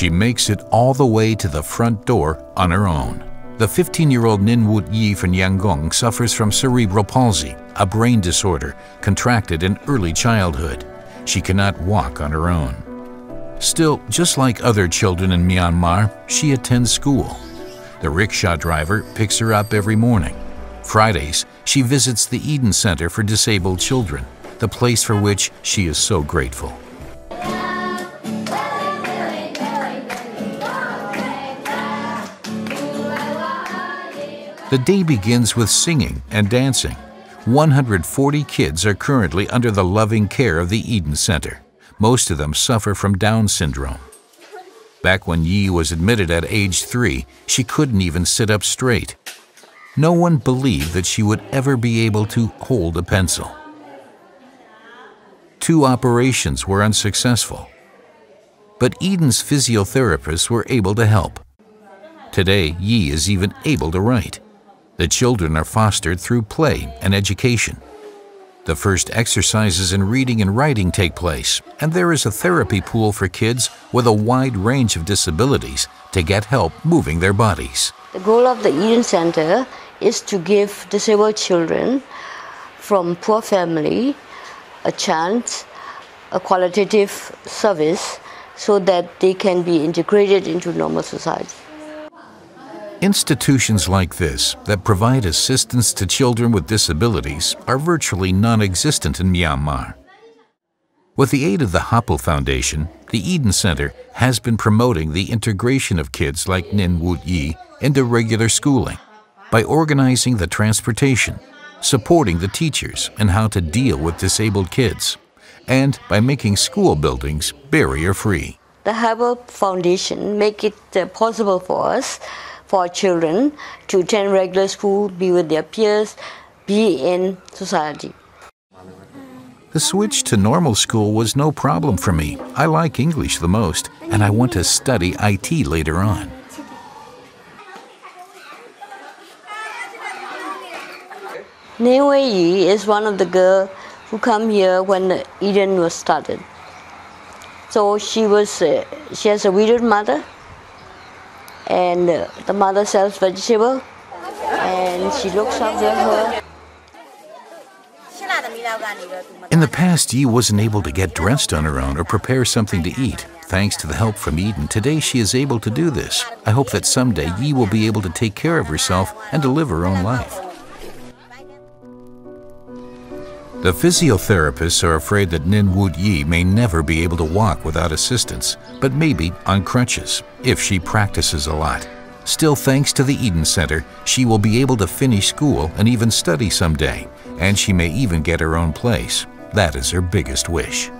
She makes it all the way to the front door on her own. The 15-year-old Nin Woot Yi from Yangon suffers from cerebral palsy, a brain disorder contracted in early childhood. She cannot walk on her own. Still, just like other children in Myanmar, she attends school. The rickshaw driver picks her up every morning. Fridays, she visits the Eden Center for Disabled Children, the place for which she is so grateful. The day begins with singing and dancing. 140 kids are currently under the loving care of the Eden Center. Most of them suffer from Down syndrome. Back when Yi was admitted at age three, she couldn't even sit up straight. No one believed that she would ever be able to hold a pencil. Two operations were unsuccessful. But Eden's physiotherapists were able to help. Today, Yi is even able to write. The children are fostered through play and education. The first exercises in reading and writing take place, and there is a therapy pool for kids with a wide range of disabilities to get help moving their bodies. The goal of the Eden Center is to give disabled children from poor family a chance, a qualitative service so that they can be integrated into normal society. Institutions like this that provide assistance to children with disabilities are virtually non-existent in Myanmar. With the aid of the Happel Foundation, the Eden Center has been promoting the integration of kids like Nin Woot Yi into regular schooling by organizing the transportation, supporting the teachers and how to deal with disabled kids, and by making school buildings barrier-free. The Happel Foundation make it uh, possible for us for children to attend regular school, be with their peers, be in society. The switch to normal school was no problem for me. I like English the most, and I want to study IT later on. Wei Yi is one of the girls who come here when the Eden was started. So she was, uh, she has a widowed mother and the mother sells vegetable and she looks after her. In the past, Yi wasn't able to get dressed on her own or prepare something to eat. Thanks to the help from Eden, today she is able to do this. I hope that someday Yi will be able to take care of herself and to live her own life. The physiotherapists are afraid that Nin Woot Yi may never be able to walk without assistance, but maybe on crutches, if she practices a lot. Still, thanks to the Eden Center, she will be able to finish school and even study someday, and she may even get her own place. That is her biggest wish.